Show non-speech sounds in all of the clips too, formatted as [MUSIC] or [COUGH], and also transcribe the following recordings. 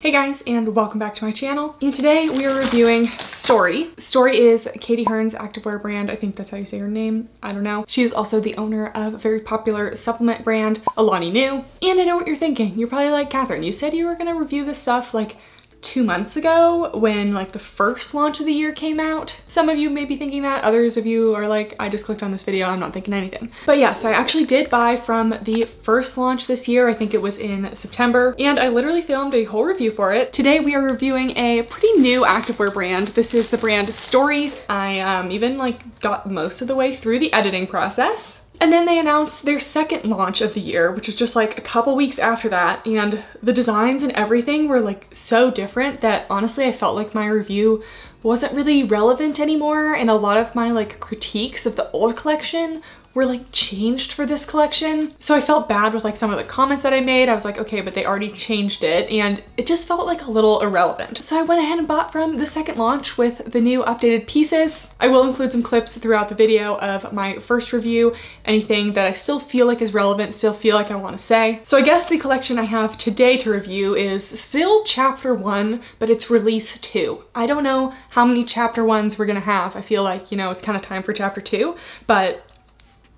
Hey guys and welcome back to my channel and today we are reviewing Stori. Stori is Katy Hearn's activewear brand. I think that's how you say her name. I don't know. She is also the owner of a very popular supplement brand, Alani Nu. And I know what you're thinking. You're probably like, Kathryn, you said you were gonna review this stuff like two months ago when like the first launch of the year came out. Some of you may be thinking that, others of you are like, I just clicked on this video, I'm not thinking anything. But yes, I actually did buy from the first launch this year. I think it was in September and I literally filmed a whole review for it. Today we are reviewing a pretty new activewear brand. This is the brand Stori. I um, even like got most of the way through the editing process. And then they announced their second launch of the year, which was just like a couple weeks after that. And the designs and everything were like so different that honestly, I felt like my review wasn't really relevant anymore. And a lot of my like critiques of the old collection were like changed for this collection. So I felt bad with like some of the comments that I made. I was like, okay, but they already changed it and it just felt like a little irrelevant. So I went ahead and bought from the second launch with the new updated pieces. I will include some clips throughout the video of my first review, anything that I still feel like is relevant, still feel like I want to say. So I guess the collection I have today to review is still chapter one, but it's release two. I don't know how many chapter ones we're gonna have. I feel like, you know, it's kind of time for chapter two, but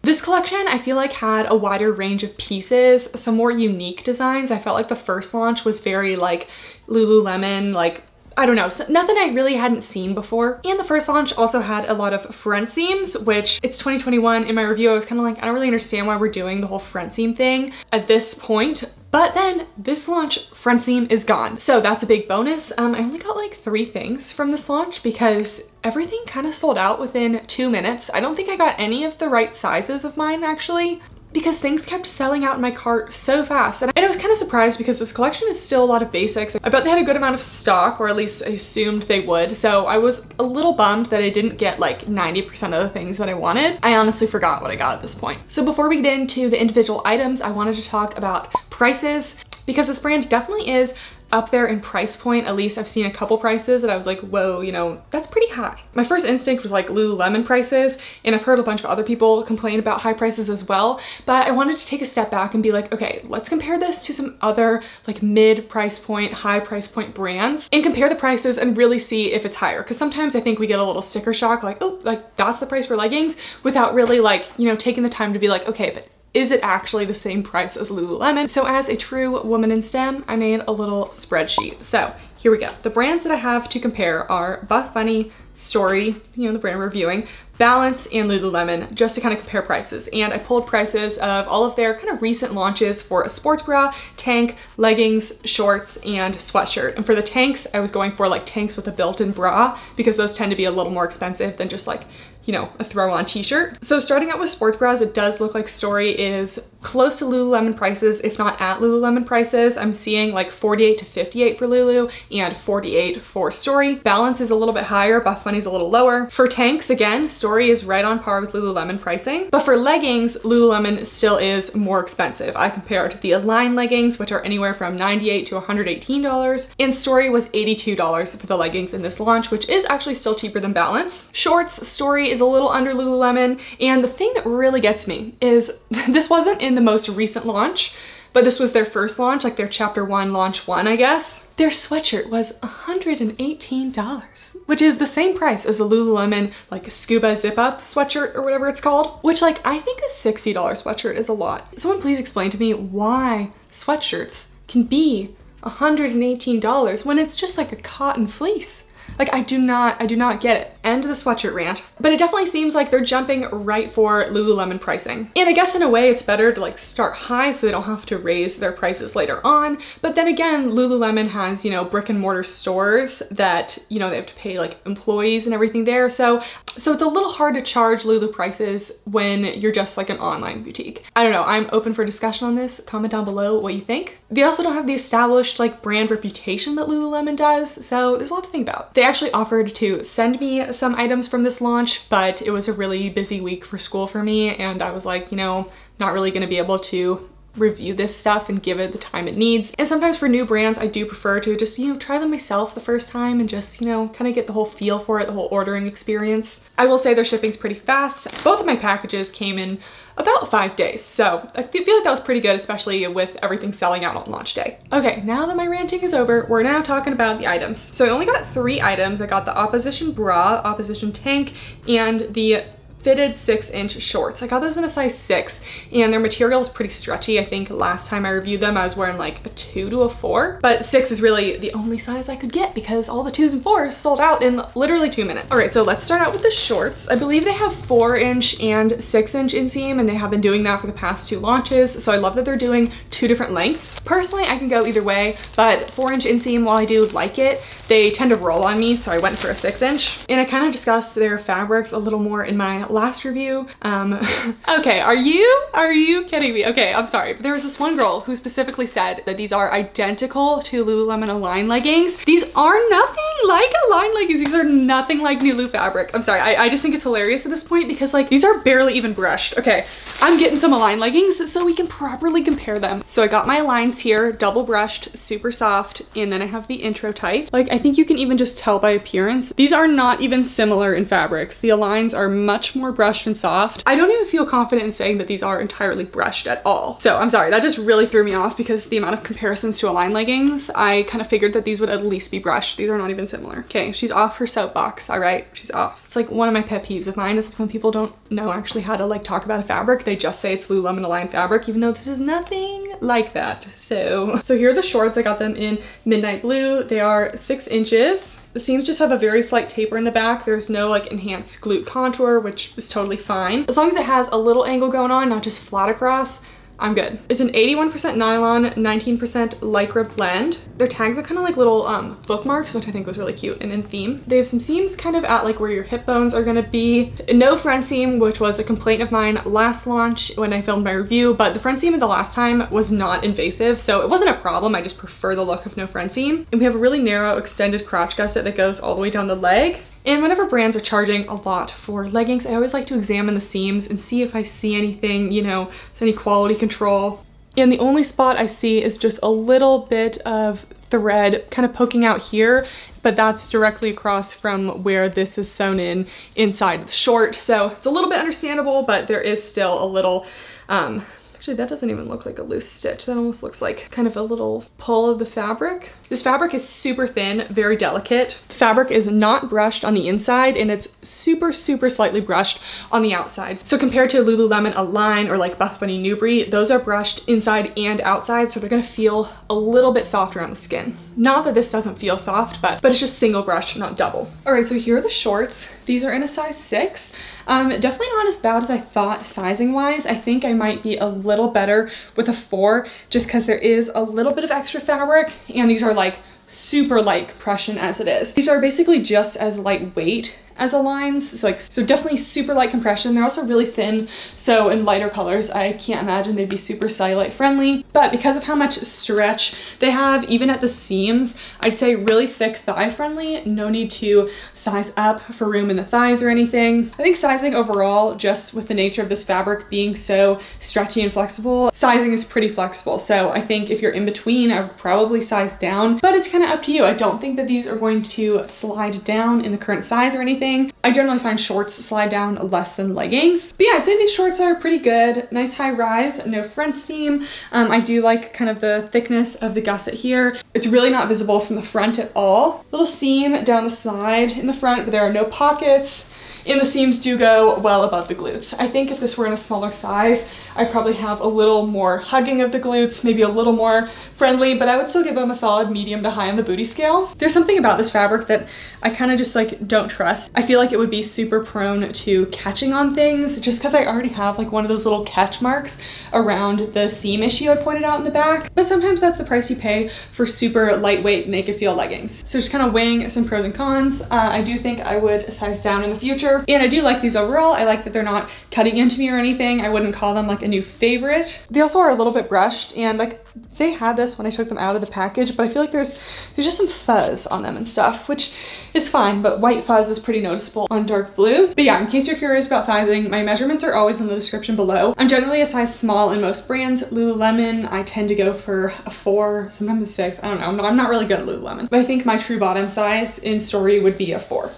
this collection I feel like had a wider range of pieces, some more unique designs. I felt like the first launch was very like Lululemon, like I don't know, nothing I really hadn't seen before. And the first launch also had a lot of front seams, which it's 2021. In my review, I was kind of like, I don't really understand why we're doing the whole front seam thing at this point. But then this launch front seam is gone. So that's a big bonus. Um, I only got like three things from this launch because everything kind of sold out within two minutes. I don't think I got any of the right sizes of mine actually because things kept selling out in my cart so fast. And I was kind of surprised because this collection is still a lot of basics. I bet they had a good amount of stock or at least I assumed they would. So I was a little bummed that I didn't get like 90% of the things that I wanted. I honestly forgot what I got at this point. So before we get into the individual items, I wanted to talk about prices because this brand definitely is up there in price point. At least I've seen a couple prices that I was like, whoa, you know, that's pretty high. My first instinct was like Lululemon prices, and I've heard a bunch of other people complain about high prices as well, but I wanted to take a step back and be like, okay, let's compare this to some other like mid price point, high price point brands and compare the prices and really see if it's higher. Cause sometimes I think we get a little sticker shock, like, oh, like that's the price for leggings without really like, you know, taking the time to be like, okay, but is it actually the same price as Lululemon? So as a true woman in STEM, I made a little spreadsheet. So here we go. The brands that I have to compare are Buff Bunny, Stori, you know, the brand we're reviewing, Balance, and Lululemon, just to kind of compare prices. And I pulled prices of all of their kind of recent launches for a sports bra, tank, leggings, shorts, and sweatshirt. And for the tanks, I was going for like tanks with a built-in bra because those tend to be a little more expensive than just like you know, a throw on t-shirt. So starting out with sports bras, it does look like Stori is close to Lululemon prices, if not at Lululemon prices. I'm seeing like 48 to 58 for Lulu and 48 for Stori. Balance is a little bit higher, Buff Bunny's a little lower. For tanks, again, Stori is right on par with Lululemon pricing. But for leggings, Lululemon still is more expensive. I compared the Align leggings, which are anywhere from $98 to $118, and Stori was $82 for the leggings in this launch, which is actually still cheaper than Balance. Shorts, Stori is a little under Lululemon, and the thing that really gets me is [LAUGHS] this wasn't in the most recent launch, but this was their first launch, like their chapter one, launch one, I guess. Their sweatshirt was $118, which is the same price as the Lululemon like scuba zip up sweatshirt or whatever it's called, which like I think a $60 sweatshirt is a lot. Someone please explain to me why sweatshirts can be $118 when it's just like a cotton fleece. Like I do not, I do not get it. End the sweatshirt rant. But it definitely seems like they're jumping right for Lululemon pricing. And I guess in a way it's better to like start high so they don't have to raise their prices later on. But then again, Lululemon has, you know, brick and mortar stores that, you know, they have to pay like employees and everything there. So, so it's a little hard to charge Lulu prices when you're just like an online boutique. I don't know, I'm open for discussion on this. Comment down below what you think. They also don't have the established like brand reputation that Lululemon does. So there's a lot to think about. They actually offered to send me some items from this launch, but it was a really busy week for school for me and I was like, you know, not really gonna be able to review this stuff and give it the time it needs. And sometimes for new brands, I do prefer to just, you know, try them myself the first time and just, you know, kind of get the whole feel for it, the whole ordering experience. I will say their shipping's pretty fast. Both of my packages came in about five days. So I feel like that was pretty good, especially with everything selling out on launch day. Okay, now that my ranting is over, we're now talking about the items. So I only got three items. I got the Opposition bra, Opposition tank, and the fitted six inch shorts. I got those in a size six and their material is pretty stretchy. I think last time I reviewed them, I was wearing like a two to a four, but six is really the only size I could get because all the twos and fours sold out in literally two minutes. All right, so let's start out with the shorts. I believe they have four inch and six inch inseam and they have been doing that for the past two launches. So I love that they're doing two different lengths. Personally, I can go either way, but four inch inseam, while I do like it, they tend to roll on me. So I went for a six inch and I kind of discussed their fabrics a little more in my last review. Um, [LAUGHS] okay, are you, are you kidding me? Okay, I'm sorry. But there was this one girl who specifically said that these are identical to Lululemon Align leggings. These are nothing like Align leggings. These are nothing like Nulu fabric. I'm sorry, I, I just think it's hilarious at this point because like these are barely even brushed. Okay, I'm getting some Align leggings so we can properly compare them. So I got my Aligns here, double brushed, super soft, and then I have the intro tight. Like I think you can even just tell by appearance. These are not even similar in fabrics. The Aligns are much more brushed brushed and soft. I don't even feel confident in saying that these are entirely brushed at all. So I'm sorry, that just really threw me off because the amount of comparisons to Align leggings, I kind of figured that these would at least be brushed. These are not even similar. Okay, she's off her soapbox, all right? She's off. It's like one of my pet peeves of mine is when people don't know actually how to like talk about a fabric, they just say it's Lululemon Align fabric, even though this is nothing like that. So, so here are the shorts. I got them in midnight blue. They are six inches. The seams just have a very slight taper in the back. There's no like enhanced glute contour, which is totally fine. As long as it has a little angle going on, not just flat across, I'm good. It's an 81% nylon, 19% lycra blend. Their tags are kind of like little um, bookmarks, which I think was really cute and in theme. They have some seams kind of at like where your hip bones are gonna be. No front seam, which was a complaint of mine last launch when I filmed my review, but the front seam of the last time was not invasive, so it wasn't a problem. I just prefer the look of no front seam. And we have a really narrow extended crotch gusset that goes all the way down the leg. And whenever brands are charging a lot for leggings, I always like to examine the seams and see if I see anything, you know, any quality control. And the only spot I see is just a little bit of thread kind of poking out here, but that's directly across from where this is sewn in inside the short. So it's a little bit understandable, but there is still a little um, Actually, that doesn't even look like a loose stitch. That almost looks like kind of a little pull of the fabric. This fabric is super thin, very delicate. The fabric is not brushed on the inside and it's super, super slightly brushed on the outside. So compared to Lululemon Align or like Buff Bunny Nubri, those are brushed inside and outside, so they're gonna feel a little bit softer on the skin. Not that this doesn't feel soft, but, but it's just single brush, not double. All right, so here are the shorts. These are in a size six. Um, definitely not as bad as I thought sizing wise. I think I might be a little better with a four just because there is a little bit of extra fabric and these are like super light compression as it is. These are basically just as lightweight as Aligns. So like, so definitely super light compression. They're also really thin. So in lighter colors, I can't imagine they'd be super cellulite friendly. But because of how much stretch they have, even at the seams, I'd say really thick thigh friendly. No need to size up for room in the thighs or anything. I think sizing overall, just with the nature of this fabric being so stretchy and flexible, sizing is pretty flexible. So I think if you're in between, I would probably size down, but it's kind of up to you. I don't think that these are going to slide down in the current size or anything. I generally find shorts slide down less than leggings. But yeah, I'd say these shorts are pretty good. Nice high rise, no front seam. Um, I do like kind of the thickness of the gusset here. It's really not visible from the front at all. Little seam down the side in the front, but there are no pockets and the seams do go well above the glutes. I think if this were in a smaller size, I'd probably have a little more hugging of the glutes, maybe a little more friendly, but I would still give them a solid medium to high on the booty scale. There's something about this fabric that I kind of just like don't trust. I feel like it would be super prone to catching on things just because I already have like one of those little catch marks around the seam issue I pointed out in the back. But sometimes that's the price you pay for super lightweight naked feel leggings. So just kind of weighing some pros and cons. Uh, I do think I would size down in the future and I do like these overall. I like that they're not cutting into me or anything. I wouldn't call them like a new favorite. They also are a little bit brushed and like they had this when I took them out of the package, but I feel like there's there's just some fuzz on them and stuff, which is fine, but white fuzz is pretty noticeable on dark blue. But yeah, in case you're curious about sizing, my measurements are always in the description below. I'm generally a size small in most brands. Lululemon, I tend to go for a four, sometimes a six, I don't know. I'm not really good at Lululemon, but I think my true bottom size in Stori would be a four.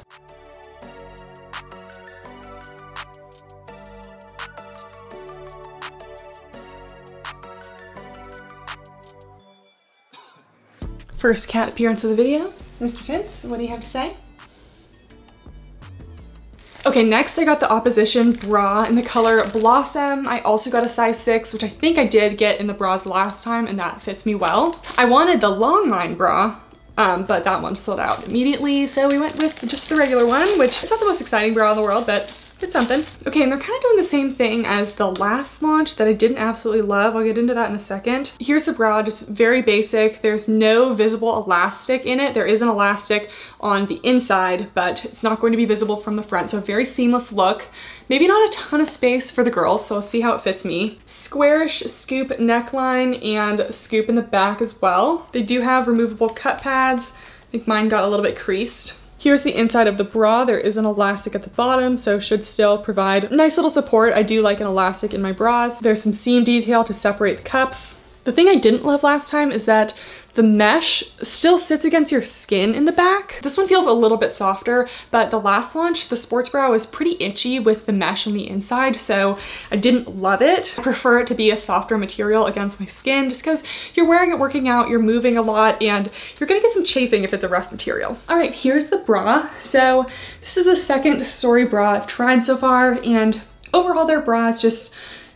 First cat appearance of the video. Mr. Pitts, what do you have to say? Okay, next I got the Opposition bra in the color Blossom. I also got a size 6, which I think I did get in the bras last time, and that fits me well. I wanted the Longline bra, um, but that one sold out immediately, so we went with just the regular one, which is not the most exciting bra in the world, but did something. Okay, and they're kind of doing the same thing as the last launch that I didn't absolutely love. I'll get into that in a second. Here's the bra, just very basic. There's no visible elastic in it. There is an elastic on the inside, but it's not going to be visible from the front. So a very seamless look. Maybe not a ton of space for the girls, so I'll see how it fits me. Squarish scoop neckline and scoop in the back as well. They do have removable cut pads. I think mine got a little bit creased. Here's the inside of the bra. There is an elastic at the bottom, so should still provide nice little support. I do like an elastic in my bras. There's some seam detail to separate the cups. The thing I didn't love last time is that the mesh still sits against your skin in the back. This one feels a little bit softer, but the last launch, the sports bra was pretty itchy with the mesh on the inside, so I didn't love it. I prefer it to be a softer material against my skin just because you're wearing it working out, you're moving a lot, and you're gonna get some chafing if it's a rough material. All right, here's the bra. So this is the second Stori bra I've tried so far, and overall their bras just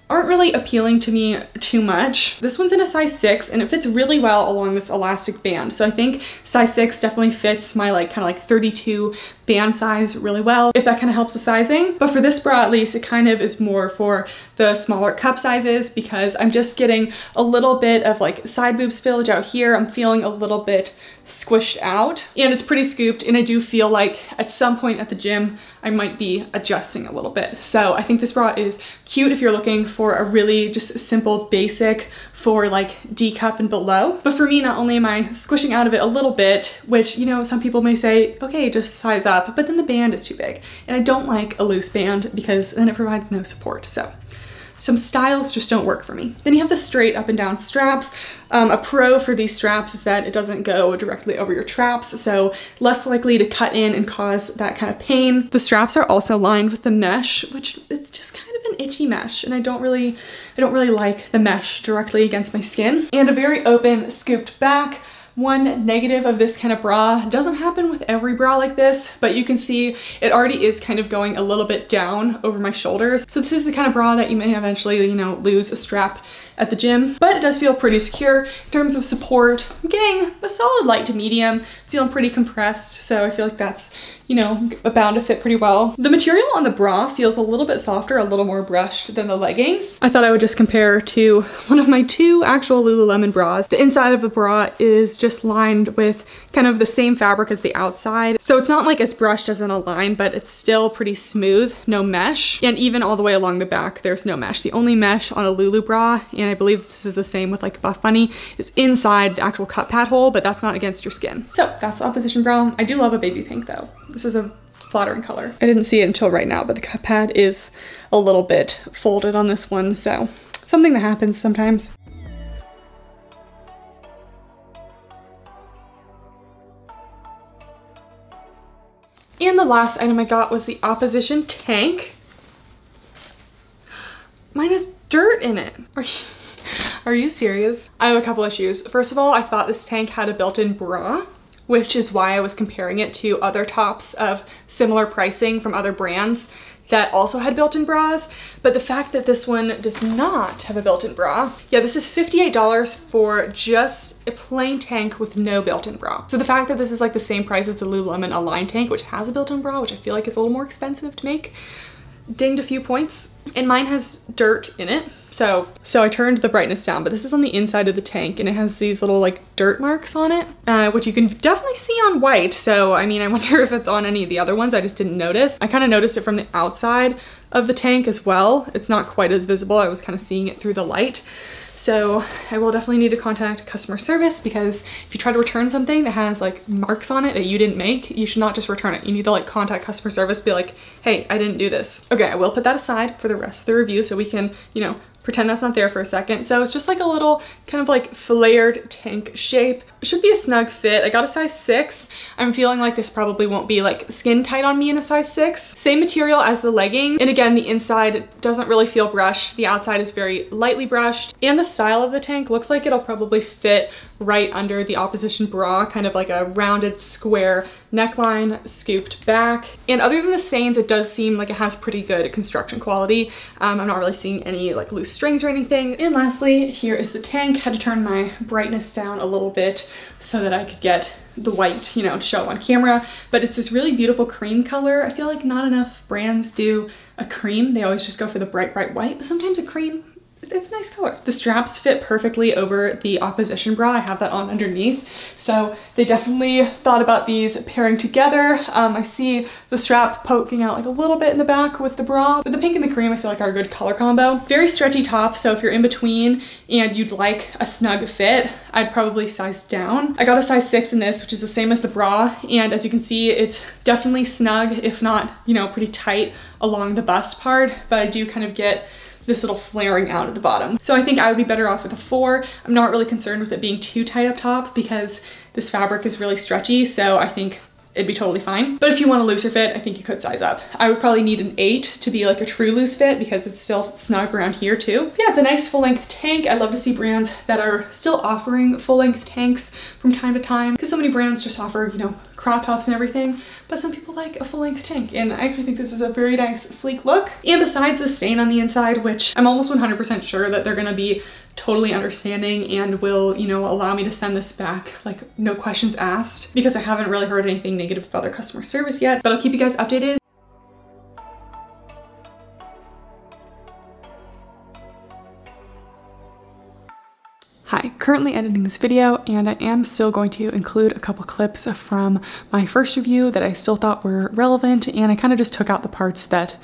aren't really appealing to me too much. This one's in a size six and it fits really well along this elastic band. So I think size six definitely fits my like kind of like 32 band size really well, if that kind of helps the sizing. But for this bra at least, it kind of is more for the smaller cup sizes because I'm just getting a little bit of like side boob spillage out here. I'm feeling a little bit squished out and it's pretty scooped and I do feel like at some point at the gym I might be adjusting a little bit. So I think this bra is cute if you're looking for a really just simple basic for like D cup and below. But for me, not only am I squishing out of it a little bit, which, you know, some people may say, okay, just size up, but then the band is too big. And I don't like a loose band because then it provides no support. So some styles just don't work for me. Then you have the straight up and down straps. Um, a pro for these straps is that it doesn't go directly over your traps, so less likely to cut in and cause that kind of pain. The straps are also lined with the mesh, which it's just kind of an itchy mesh, and I don't really, I don't really like the mesh directly against my skin. And a very open scooped back. One negative of this kind of bra doesn't happen with every bra like this, but you can see it already is kind of going a little bit down over my shoulders. So this is the kind of bra that you may eventually, you know, lose a strap at the gym, but it does feel pretty secure. In terms of support, I'm getting a solid light to medium, feeling pretty compressed, so I feel like that's, you know, bound to fit pretty well. The material on the bra feels a little bit softer, a little more brushed than the leggings. I thought I would just compare to one of my two actual Lululemon bras. The inside of the bra is just lined with kind of the same fabric as the outside. So it's not like as brushed as in a line, but it's still pretty smooth, no mesh. And even all the way along the back, there's no mesh. The only mesh on a Lulu bra and and I believe this is the same with like Buff Bunny, is inside the actual cut pad hole, but that's not against your skin. So that's the opposition brown. I do love a baby pink though. This is a flattering color. I didn't see it until right now, but the cut pad is a little bit folded on this one, so something that happens sometimes. And the last item I got was the Opposition tank. [GASPS] Mine has dirt in it. Are you are you serious? I have a couple issues. First of all, I thought this tank had a built-in bra, which is why I was comparing it to other tops of similar pricing from other brands that also had built-in bras, but the fact that this one does not have a built-in bra, yeah, this is $58 for just a plain tank with no built-in bra. So the fact that this is like the same price as the Lululemon Align tank, which has a built-in bra, which I feel like is a little more expensive to make, dinged a few points. And mine has dirt in it, so, so I turned the brightness down, but this is on the inside of the tank and it has these little like dirt marks on it, uh, which you can definitely see on white. So, I mean, I wonder [LAUGHS] if it's on any of the other ones. I just didn't notice. I kind of noticed it from the outside of the tank as well. It's not quite as visible. I was kind of seeing it through the light. So I will definitely need to contact customer service because if you try to return something that has like marks on it that you didn't make, you should not just return it. You need to like contact customer service, be like, hey, I didn't do this. Okay, I will put that aside for the rest of the review so we can, you know, pretend that's not there for a second. So it's just like a little kind of like flared tank shape. It should be a snug fit. I got a size six. I'm feeling like this probably won't be like skin tight on me in a size six. Same material as the legging. And again, the inside doesn't really feel brushed. The outside is very lightly brushed. And the style of the tank looks like it'll probably fit right under the opposition bra, kind of like a rounded square neckline, scooped back. And other than the stains, it does seem like it has pretty good construction quality. Um, I'm not really seeing any like loose strings or anything. And lastly, here is the tank. Had to turn my brightness down a little bit so that I could get the white, you know, to show on camera, but it's this really beautiful cream color. I feel like not enough brands do a cream. They always just go for the bright, bright white, but sometimes a cream it's a nice color. The straps fit perfectly over the opposition bra. I have that on underneath. So they definitely thought about these pairing together. Um, I see the strap poking out like a little bit in the back with the bra, but the pink and the cream I feel like are a good color combo. Very stretchy top, so if you're in between and you'd like a snug fit, I'd probably size down. I got a size six in this, which is the same as the bra, and as you can see, it's definitely snug, if not, you know, pretty tight along the bust part, but I do kind of get this little flaring out at the bottom. So I think I would be better off with a four. I'm not really concerned with it being too tight up top because this fabric is really stretchy. So I think it'd be totally fine. But if you want a looser fit, I think you could size up. I would probably need an eight to be like a true loose fit because it's still snug around here too. Yeah, it's a nice full length tank. I love to see brands that are still offering full length tanks from time to time because so many brands just offer, you know, crop tops and everything, but some people like a full length tank and I actually think this is a very nice sleek look. And besides the stain on the inside, which I'm almost 100% sure that they're gonna be totally understanding and will, you know, allow me to send this back, like no questions asked, because I haven't really heard anything negative about their customer service yet, but I'll keep you guys updated. Hi, currently editing this video and I am still going to include a couple clips from my first review that I still thought were relevant and I kind of just took out the parts that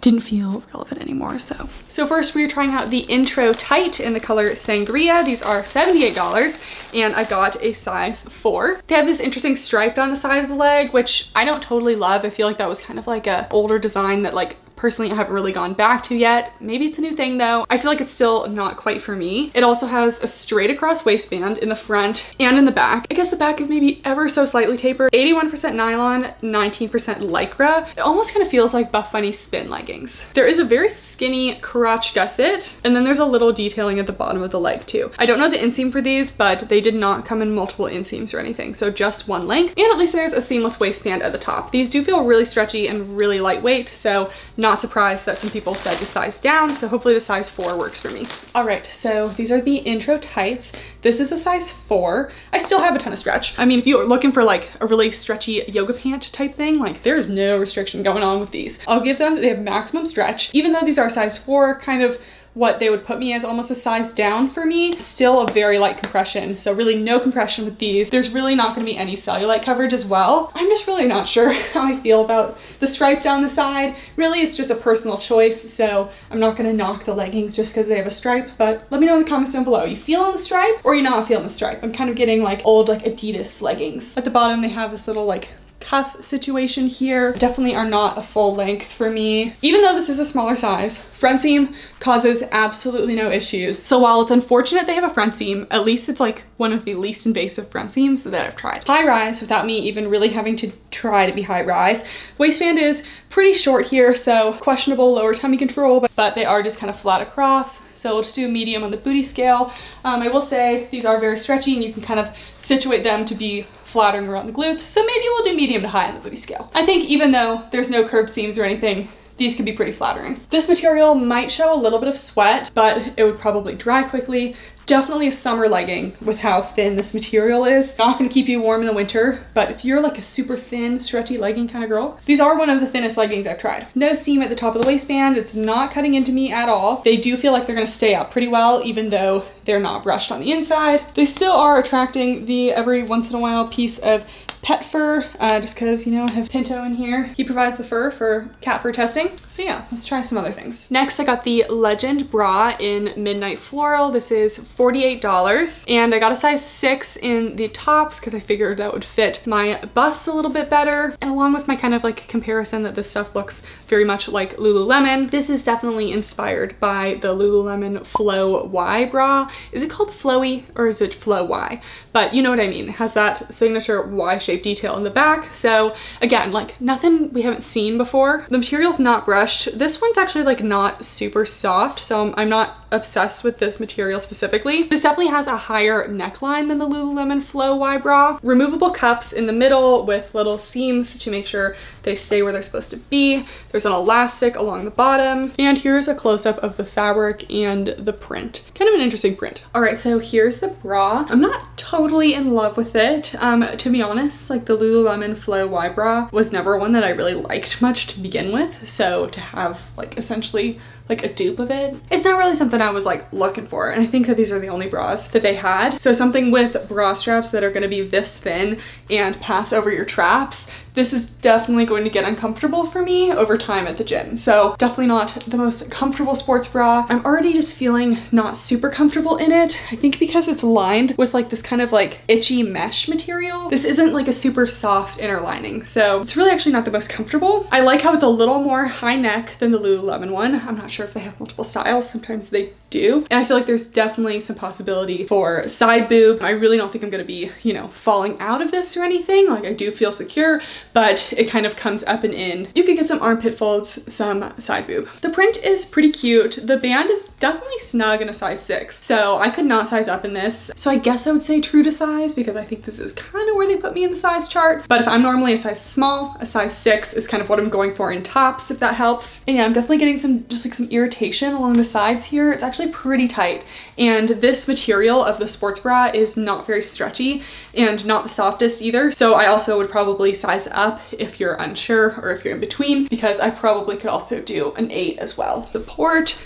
didn't feel relevant anymore, so. So first we are trying out the Intro Tight in the color Sangria. These are $78 and I got a size four. They have this interesting stripe down the side of the leg, which I don't totally love. I feel like that was kind of like a older design that like personally I haven't really gone back to yet. Maybe it's a new thing though. I feel like it's still not quite for me. It also has a straight across waistband in the front and in the back. I guess the back is maybe ever so slightly tapered. 81% nylon, 19% lycra. It almost kind of feels like Buff Bunny spin leggings. There is a very skinny crotch gusset and then there's a little detailing at the bottom of the leg too. I don't know the inseam for these, but they did not come in multiple inseams or anything. So just one length. And at least there's a seamless waistband at the top. These do feel really stretchy and really lightweight. So not not surprised that some people said to size down, so hopefully the size four works for me. All right, so these are the intro tights. This is a size four. I still have a ton of stretch. I mean, if you're looking for like a really stretchy yoga pant type thing, like there's no restriction going on with these. I'll give them, they have maximum stretch. Even though these are size four, kind of what they would put me as almost a size down for me. Still a very light compression, so really no compression with these. There's really not gonna be any cellulite coverage as well. I'm just really not sure [LAUGHS] how I feel about the stripe down the side. Really, it's just a personal choice, so I'm not gonna knock the leggings just because they have a stripe, but let me know in the comments down below. You feeling the stripe or you not feeling the stripe? I'm kind of getting like old like Adidas leggings. At the bottom, they have this little like cuff situation here definitely are not a full length for me. Even though this is a smaller size, front seam causes absolutely no issues. So while it's unfortunate they have a front seam, at least it's like one of the least invasive front seams that I've tried. High rise without me even really having to try to be high rise. Waistband is pretty short here, so questionable lower tummy control, but, but they are just kind of flat across. So we'll just do medium on the booty scale. Um, I will say these are very stretchy and you can kind of situate them to be flattering around the glutes. So maybe we'll do medium to high on the booty scale. I think even though there's no curved seams or anything, these could be pretty flattering. This material might show a little bit of sweat, but it would probably dry quickly. Definitely a summer legging with how thin this material is. Not gonna keep you warm in the winter, but if you're like a super thin, stretchy legging kind of girl, these are one of the thinnest leggings I've tried. No seam at the top of the waistband. It's not cutting into me at all. They do feel like they're gonna stay up pretty well, even though they're not brushed on the inside. They still are attracting the every once in a while piece of pet fur, uh, just cause, you know, I have Pinto in here. He provides the fur for cat fur testing. So yeah, let's try some other things. Next, I got the Legend bra in Midnight Floral. This is $48. And I got a size six in the tops because I figured that would fit my bust a little bit better. And along with my kind of like comparison that this stuff looks very much like Lululemon, this is definitely inspired by the Lululemon Flow Y bra. Is it called Flowy or is it Flow Y? But you know what I mean. It has that signature Y shape detail in the back. So again, like nothing we haven't seen before. The material's not brushed. This one's actually like not super soft. So I'm not obsessed with this material specifically. This definitely has a higher neckline than the Lululemon Flow Y bra. Removable cups in the middle with little seams to make sure they stay where they're supposed to be. There's an elastic along the bottom. And here's a close-up of the fabric and the print. Kind of an interesting print. All right, so here's the bra. I'm not totally in love with it. Um, to be honest, like the Lululemon Flow Y bra was never one that I really liked much to begin with. So to have like essentially like a dupe of it. It's not really something I was like looking for. And I think that these are the only bras that they had. So something with bra straps that are gonna be this thin and pass over your traps this is definitely going to get uncomfortable for me over time at the gym. So definitely not the most comfortable sports bra. I'm already just feeling not super comfortable in it. I think because it's lined with like this kind of like itchy mesh material. This isn't like a super soft inner lining. So it's really actually not the most comfortable. I like how it's a little more high neck than the Lululemon one. I'm not if they have multiple styles. Sometimes they do. And I feel like there's definitely some possibility for side boob. I really don't think I'm gonna be, you know, falling out of this or anything. Like I do feel secure, but it kind of comes up and in. You could get some armpit folds, some side boob. The print is pretty cute. The band is definitely snug in a size six. So I could not size up in this. So I guess I would say true to size because I think this is kind of where they put me in the size chart. But if I'm normally a size small, a size six is kind of what I'm going for in tops, if that helps. And yeah, I'm definitely getting some, just like some irritation along the sides here. It's actually pretty tight. And this material of the sports bra is not very stretchy and not the softest either. So I also would probably size up if you're unsure or if you're in between because I probably could also do an eight as well. Support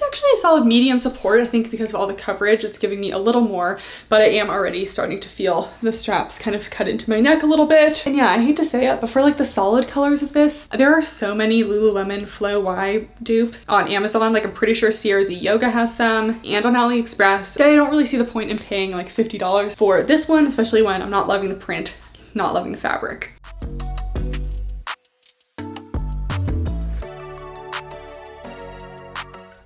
it's actually a solid medium support, I think because of all the coverage, it's giving me a little more, but I am already starting to feel the straps kind of cut into my neck a little bit. And yeah, I hate to say it, but for like the solid colors of this, there are so many Lululemon Flow Y dupes on Amazon. Like I'm pretty sure CRZ Yoga has some and on AliExpress. But I don't really see the point in paying like $50 for this one, especially when I'm not loving the print, not loving the fabric.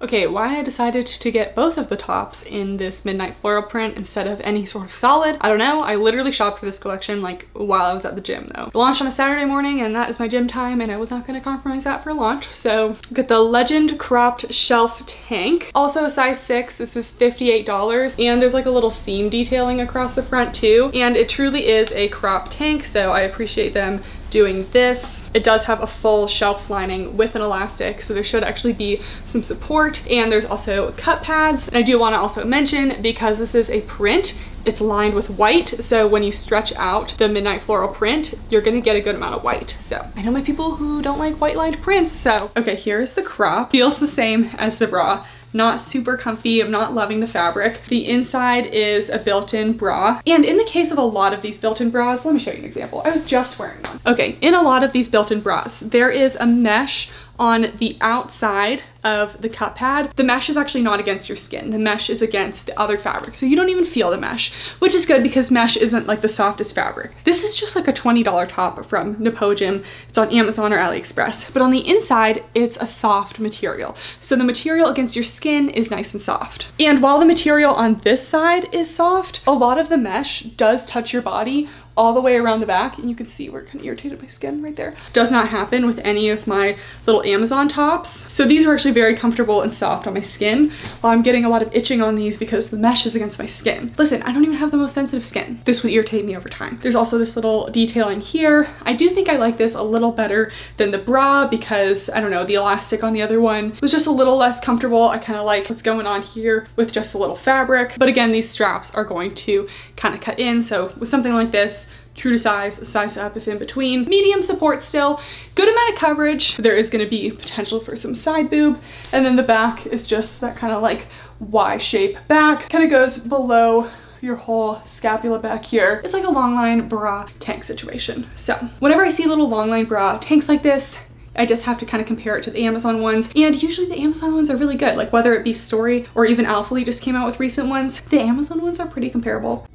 Okay, why I decided to get both of the tops in this midnight floral print instead of any sort of solid, I don't know. I literally shopped for this collection like while I was at the gym though. The launch on a Saturday morning and that is my gym time and I was not gonna compromise that for launch. So get the Legend Cropped Shelf Tank. Also a size six, this is $58 and there's like a little seam detailing across the front too. And it truly is a crop tank, so I appreciate them doing this. It does have a full shelf lining with an elastic, so there should actually be some support. And there's also cut pads. And I do wanna also mention, because this is a print, it's lined with white, so when you stretch out the Midnight Floral print, you're gonna get a good amount of white. So I know my people who don't like white lined prints, so. Okay, here's the crop. Feels the same as the bra not super comfy. I'm not loving the fabric. The inside is a built-in bra. And in the case of a lot of these built-in bras, let me show you an example. I was just wearing one. Okay, in a lot of these built-in bras, there is a mesh on the outside of the cut pad, the mesh is actually not against your skin. The mesh is against the other fabric. So you don't even feel the mesh, which is good because mesh isn't like the softest fabric. This is just like a $20 top from Nepogym. It's on Amazon or AliExpress. But on the inside, it's a soft material. So the material against your skin is nice and soft. And while the material on this side is soft, a lot of the mesh does touch your body all the way around the back and you can see where it kind of irritated my skin right there. Does not happen with any of my little Amazon tops. So these are actually very comfortable and soft on my skin while I'm getting a lot of itching on these because the mesh is against my skin. Listen, I don't even have the most sensitive skin. This would irritate me over time. There's also this little detail in here. I do think I like this a little better than the bra because I don't know, the elastic on the other one was just a little less comfortable. I kind of like what's going on here with just a little fabric. But again, these straps are going to kind of cut in. So with something like this, true to size, size up if in between. Medium support still, good amount of coverage. There is gonna be potential for some side boob. And then the back is just that kind of like Y shape back. Kind of goes below your whole scapula back here. It's like a long line bra tank situation. So whenever I see little long line bra tanks like this, I just have to kind of compare it to the Amazon ones. And usually the Amazon ones are really good. Like whether it be Stori or even Alphalete just came out with recent ones, the Amazon ones are pretty comparable.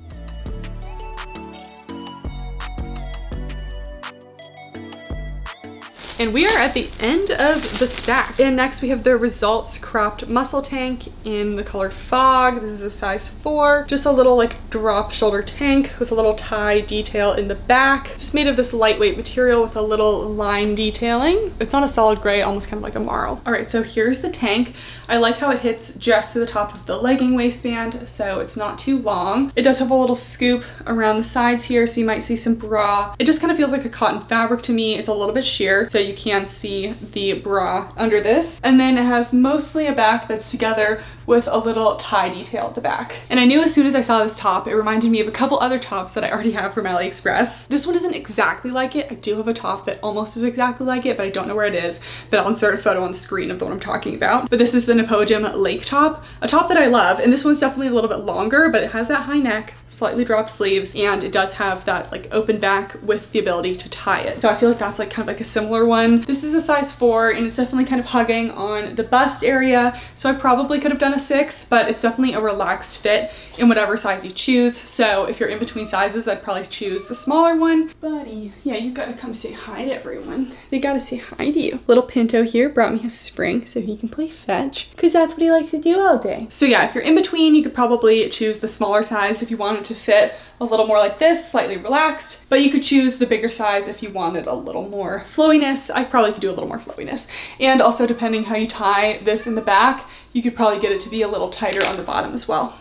And we are at the end of the stack. And next we have the Results Cropped Muscle Tank in the color Fog. This is a size four. Just a little like drop shoulder tank with a little tie detail in the back. It's just made of this lightweight material with a little line detailing. It's not a solid gray, almost kind of like a marl. All right, so here's the tank. I like how it hits just to the top of the legging waistband, so it's not too long. It does have a little scoop around the sides here, so you might see some bra. It just kind of feels like a cotton fabric to me. It's a little bit sheer, so you can see the bra under this. And then it has mostly a back that's together with a little tie detail at the back. And I knew as soon as I saw this top, it reminded me of a couple other tops that I already have from AliExpress. This one isn't exactly like it. I do have a top that almost is exactly like it, but I don't know where it is. But I'll insert a photo on the screen of the one I'm talking about. But this is the Nepogem Lake top, a top that I love. And this one's definitely a little bit longer, but it has that high neck, slightly dropped sleeves, and it does have that like open back with the ability to tie it. So I feel like that's like kind of like a similar one. This is a size four and it's definitely kind of hugging on the bust area. So I probably could have done six, but it's definitely a relaxed fit in whatever size you choose. So if you're in between sizes, I'd probably choose the smaller one. Buddy, yeah, you gotta come say hi to everyone. They gotta say hi to you. Little Pinto here brought me his spring so he can play fetch because that's what he likes to do all day. So yeah, if you're in between, you could probably choose the smaller size if you wanted to fit a little more like this, slightly relaxed, but you could choose the bigger size if you wanted a little more flowiness. I probably could do a little more flowiness. And also depending how you tie this in the back, you could probably get it to be a little tighter on the bottom as well.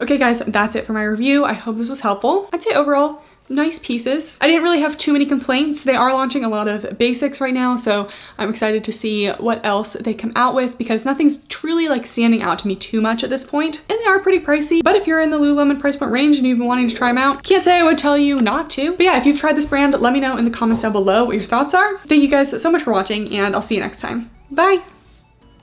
Okay guys, that's it for my review. I hope this was helpful. I'd say overall, nice pieces. I didn't really have too many complaints. They are launching a lot of basics right now, so I'm excited to see what else they come out with because nothing's truly like standing out to me too much at this point. And they are pretty pricey, but if you're in the Lululemon price point range and you've been wanting to try them out, can't say I would tell you not to. But yeah, if you've tried this brand, let me know in the comments down below what your thoughts are. Thank you guys so much for watching and I'll see you next time. Bye!